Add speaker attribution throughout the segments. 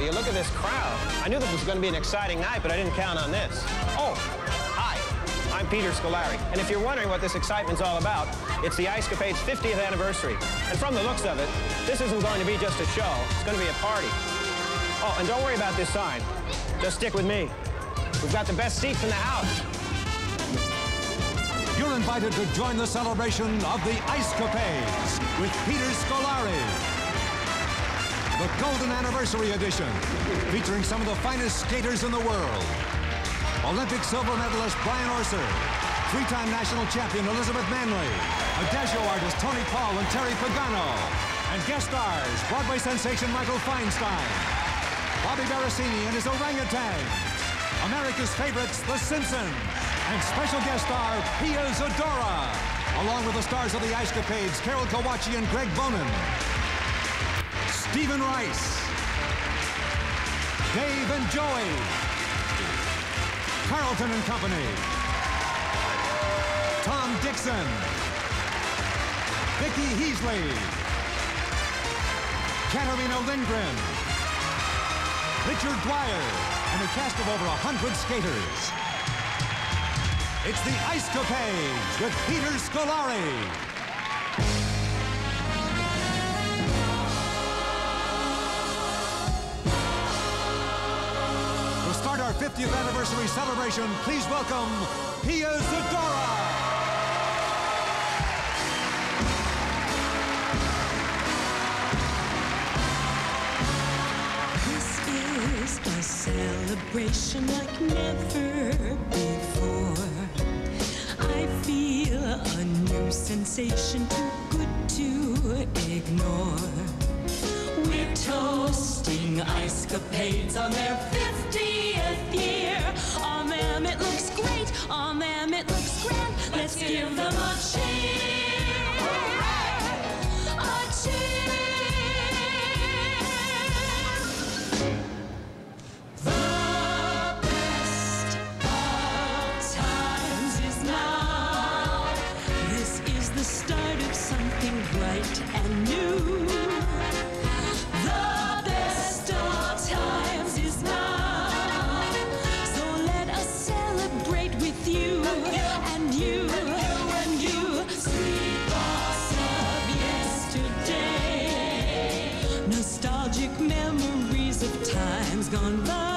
Speaker 1: you look at this crowd. I knew this was going to be an exciting night, but I didn't count on this. Oh, hi. I'm Peter Scolari, and if you're wondering what this excitement's all about, it's the Ice Capade's 50th anniversary. And from the looks of it, this isn't going to be just a show. It's going to be a party. Oh, and don't worry about this sign. Just stick with me. We've got the best seats in the house.
Speaker 2: You're invited to join the celebration of the Ice Capades with Peter Scolari. The Golden Anniversary Edition, featuring some of the finest skaters in the world. Olympic silver medalist Brian Orser, three-time national champion Elizabeth Manley, Adagio artist Tony Paul and Terry Pagano, and guest stars Broadway sensation Michael Feinstein, Bobby Berosini and his orangutans, America's favorites, The Simpsons, and special guest star Pia Zadora, along with the stars of the Ice Capades, Carol Kawachi and Greg Bonin, Stephen Rice, Dave and Joey, Carlton and Company, Tom Dixon, Vicky Heasley, Katarina Lindgren, Richard Dwyer, and a cast of over a 100 skaters. It's the Ice Capades with Peter Scolari. 50th anniversary celebration, please welcome Pia Zadora.
Speaker 3: This is a celebration like never before. I feel a new sensation too good to ignore. Toasting ice capades on their 50th year. On them it looks great, on them it looks grand. Let's give them a cheer. Hooray! A cheer. Gone by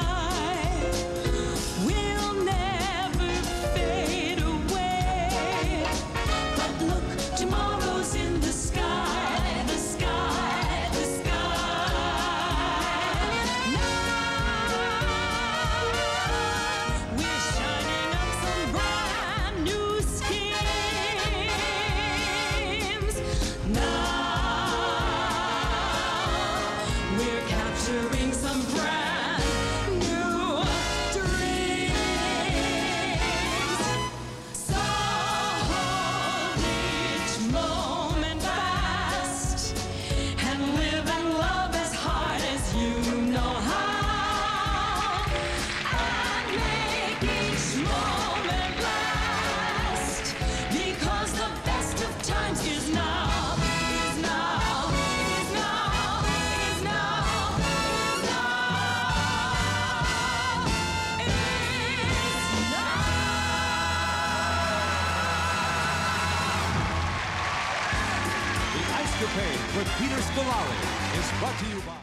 Speaker 2: With Peter Scolari is brought to you by.